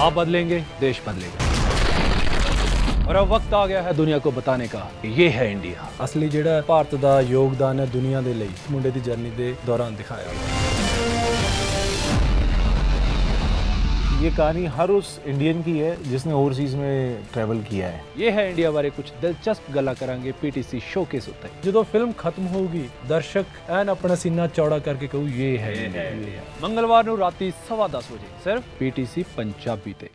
आप बदलेंगे देश बदलेगा और अब वक्त आ गया है दुनिया को बताने का कि ये है इंडिया ਅਸਲੀ ਜਿਹੜਾ ਭਾਰਤ ਦਾ ਯੋਗਦਾਨ ਹੈ ਦੁਨੀਆ ਦੇ ਲਈ ਮੁੰਡੇ ਦੀ ਜਰਨੀ ਦੇ ਦੌਰਾਨ ਦਿਖਾਇਆ ਗਿਆ ये कहानी हर उस इंडियन की है जिसने ओवरसीज में ट्रैवल किया है ये है ਇੰਡੀਆ ਬਾਰੇ ਕੁਝ ਦਿਲਚਸਪ ਗੱਲਾਂ ਕਰਾਂਗੇ ਪੀਟੀਸੀ ਸ਼ੋਕੇਸ ਉੱਤੇ ਜਦੋਂ ਫਿਲਮ ਖਤਮ ਹੋਊਗੀ ਦਰਸ਼ਕ ਐਨ ਆਪਣਾ ਸੀਨਾ ਚੌੜਾ ਕਰਕੇ ਕਹੂ ਇਹ ਹੈ ਇਹ ਹੈ ਮੰਗਲਵਾਰ ਨੂੰ ਰਾਤੀ 10:30 ਵਜੇ ਸਿਰਫ ਪੀਟੀਸੀ ਪੰਜਾਬੀ ਤੇ